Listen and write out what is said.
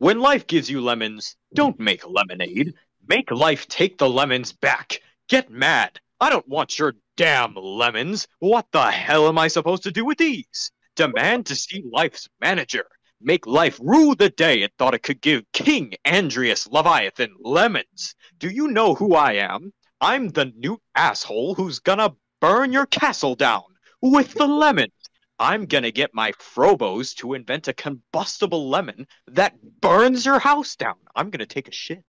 When life gives you lemons, don't make lemonade. Make life take the lemons back. Get mad. I don't want your damn lemons. What the hell am I supposed to do with these? Demand to see life's manager. Make life rue the day it thought it could give King Andrias Leviathan lemons. Do you know who I am? I'm the newt asshole who's gonna burn your castle down with the lemons. I'm gonna get my Frobos to invent a combustible lemon that burns your house down. I'm gonna take a shit.